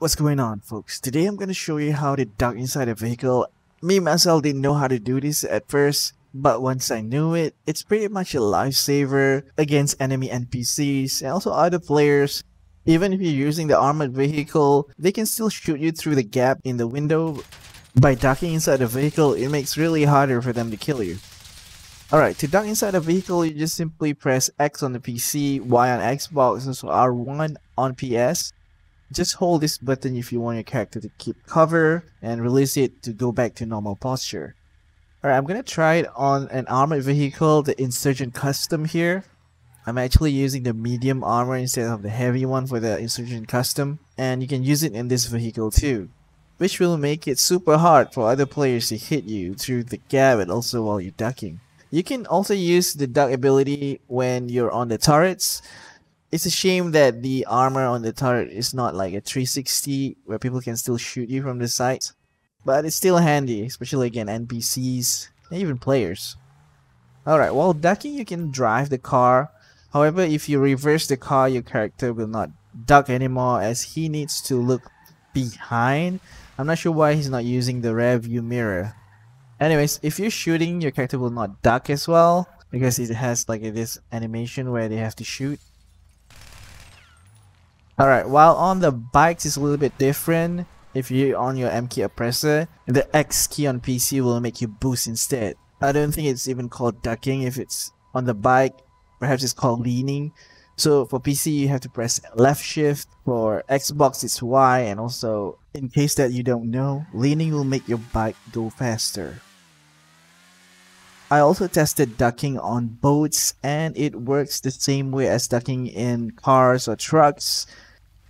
What's going on folks? Today I'm going to show you how to duck inside a vehicle. Me myself didn't know how to do this at first, but once I knew it, it's pretty much a lifesaver against enemy NPCs and also other players. Even if you're using the armored vehicle, they can still shoot you through the gap in the window. By ducking inside the vehicle, it makes really harder for them to kill you. Alright, to duck inside a vehicle, you just simply press X on the PC, Y on Xbox, and so R1 on PS. Just hold this button if you want your character to keep cover and release it to go back to normal posture. Alright, I'm gonna try it on an armored vehicle, the Insurgent Custom here. I'm actually using the medium armor instead of the heavy one for the Insurgent Custom, and you can use it in this vehicle too, which will make it super hard for other players to hit you through the gap and also while you're ducking. You can also use the duck ability when you're on the turrets, it's a shame that the armor on the turret is not like a 360 where people can still shoot you from the sides. But it's still handy, especially again NPCs and even players. Alright, while ducking you can drive the car. However, if you reverse the car, your character will not duck anymore as he needs to look behind. I'm not sure why he's not using the rear view mirror. Anyways, if you're shooting, your character will not duck as well because it has like this animation where they have to shoot. Alright, while on the bikes is a little bit different. If you're on your M key oppressor, the X key on PC will make you boost instead. I don't think it's even called ducking if it's on the bike. Perhaps it's called leaning. So for PC, you have to press left shift. For Xbox, it's Y. And also, in case that you don't know, leaning will make your bike go faster. I also tested ducking on boats and it works the same way as ducking in cars or trucks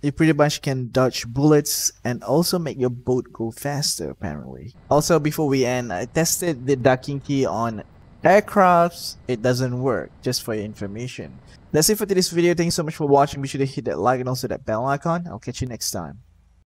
you pretty much can dodge bullets and also make your boat go faster apparently. Also before we end, I tested the ducking key on aircrafts. It doesn't work, just for your information. That's it for today's video. Thanks so much for watching. Be sure to hit that like and also that bell icon. I'll catch you next time.